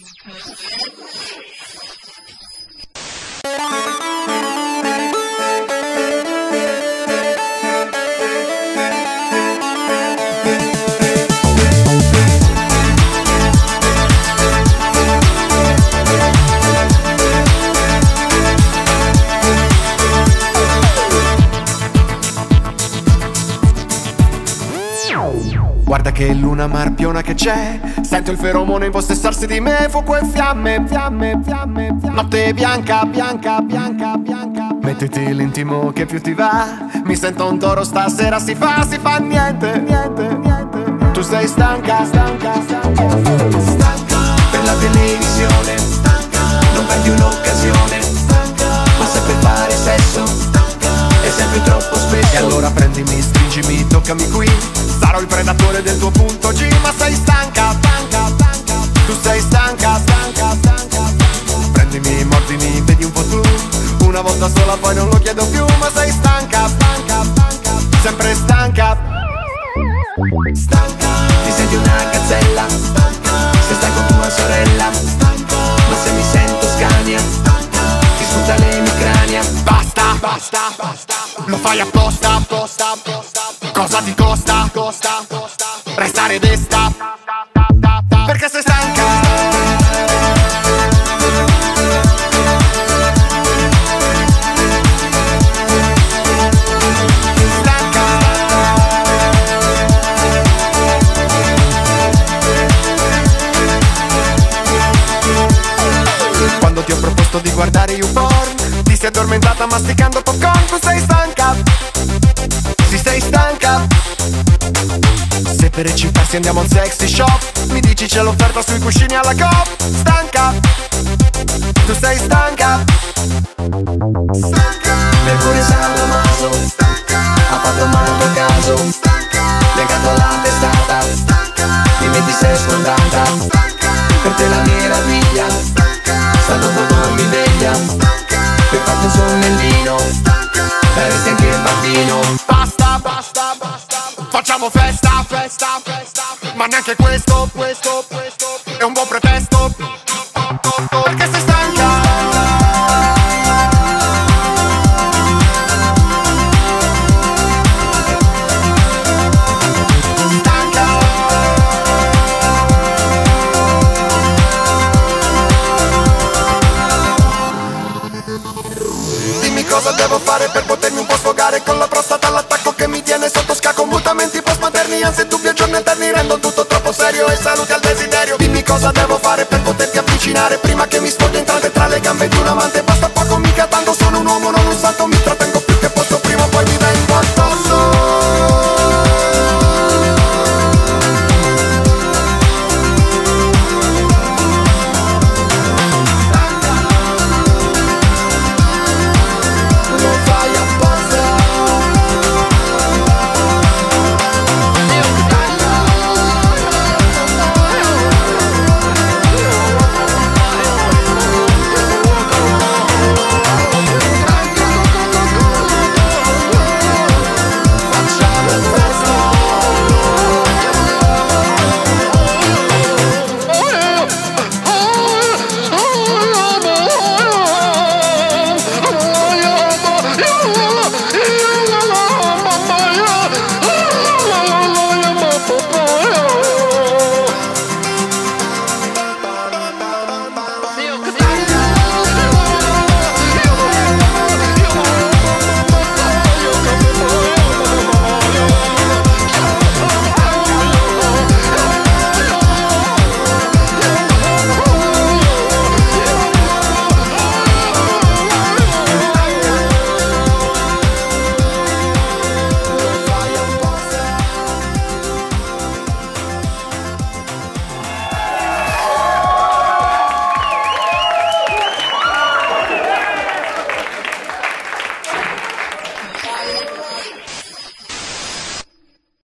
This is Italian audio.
Thank you. Guarda che luna marpiona che c'è. Sento il feromone impossessarsi di me. Fuoco e fiamme, fiamme, fiamme, fiamme. Notte bianca, bianca, bianca, bianca. Mettiti l'intimo che più ti va. Mi sento un toro stasera Si fa, si fa niente, niente, niente. Tu sei stanca, stanca, stanca. Stanca. Per la televisione. Stanca. Non perdi un'occasione E allora prendimi, stringimi, toccami qui. Sarò il predatore del tuo punto G Ma sei stanca, stanca, stanca. Tu sei stanca, stanca, stanca, stanca. Prendimi, mordimi, vedi un po' tu. Una volta sola poi non lo chiedo più Ma sei stanca, Lo fai apposta, apposta, apposta Cosa ti costa? Costa, costa Restare desta. Perché sei stanca? Quando ti ho proposto di guardare YouPorn Ti sei addormentata masticando popcorn Tu sei stanca. Si sei stanca. Se per eccitarsi andiamo al sexy shop Mi dici c'è l'offerta sui cuscini alla cop Stanca sonnellino. Resti anche il bambino. Basta, basta, basta. Facciamo festa, festa, festa. Ma neanche questo, questo, questo È un buon pretesto cosa devo fare per potermi un po' sfogare? Con la prostata all'attacco che mi tiene sotto scacco Mutamenti postmaterni, anzi dubbi e giorni alterni Rendo tutto troppo serio e saluti al desiderio. Dimmi cosa devo fare per poterti avvicinare Prima che mi sporchi entrate tra le gambe di un amante. Basta poco, mica tanto sono un uomo, non